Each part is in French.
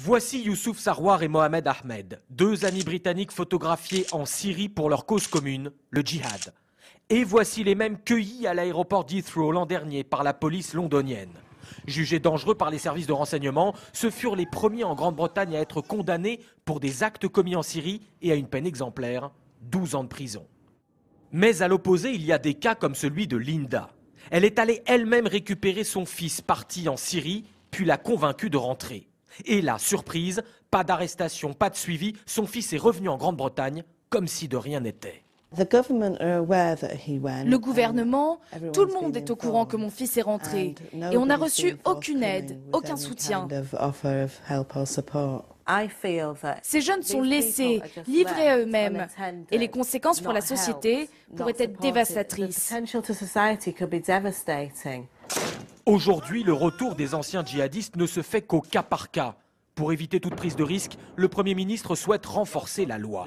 Voici Youssouf Sarwar et Mohamed Ahmed, deux amis britanniques photographiés en Syrie pour leur cause commune, le djihad. Et voici les mêmes cueillis à l'aéroport d'Heathrow l'an dernier par la police londonienne. Jugés dangereux par les services de renseignement, ce furent les premiers en Grande-Bretagne à être condamnés pour des actes commis en Syrie et à une peine exemplaire, 12 ans de prison. Mais à l'opposé, il y a des cas comme celui de Linda. Elle est allée elle-même récupérer son fils parti en Syrie, puis l'a convaincu de rentrer. Et là, surprise, pas d'arrestation, pas de suivi, son fils est revenu en Grande-Bretagne comme si de rien n'était. Le gouvernement, tout le monde est au courant que mon fils est rentré et on n'a reçu aucune aide, aucun soutien. Ces jeunes sont laissés, livrés à eux-mêmes et les conséquences pour la société pourraient être dévastatrices. Aujourd'hui, le retour des anciens djihadistes ne se fait qu'au cas par cas. Pour éviter toute prise de risque, le Premier ministre souhaite renforcer la loi.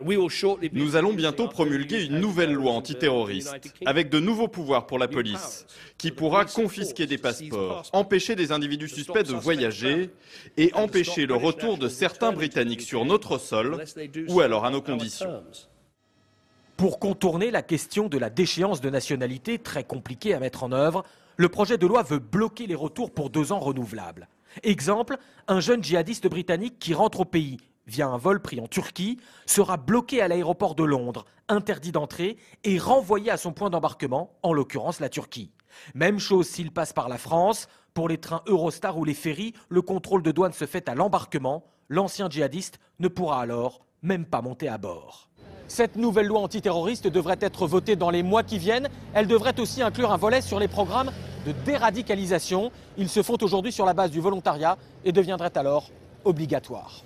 Nous allons bientôt promulguer une nouvelle loi antiterroriste, avec de nouveaux pouvoirs pour la police, qui pourra confisquer des passeports, empêcher des individus suspects de voyager et empêcher le retour de certains Britanniques sur notre sol ou alors à nos conditions. Pour contourner la question de la déchéance de nationalité, très compliquée à mettre en œuvre, le projet de loi veut bloquer les retours pour deux ans renouvelables. Exemple, un jeune djihadiste britannique qui rentre au pays via un vol pris en Turquie sera bloqué à l'aéroport de Londres, interdit d'entrer et renvoyé à son point d'embarquement, en l'occurrence la Turquie. Même chose s'il passe par la France. Pour les trains Eurostar ou les ferries, le contrôle de douane se fait à l'embarquement. L'ancien djihadiste ne pourra alors même pas monter à bord. Cette nouvelle loi antiterroriste devrait être votée dans les mois qui viennent. Elle devrait aussi inclure un volet sur les programmes de déradicalisation. Ils se font aujourd'hui sur la base du volontariat et deviendraient alors obligatoires.